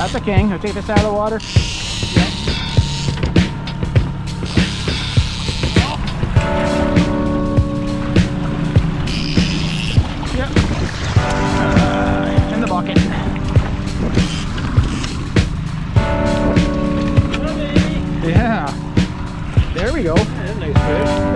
That's a king. I'll take this out of the water. Yep. In the bucket. Yeah. There we go. Yeah, nice fish.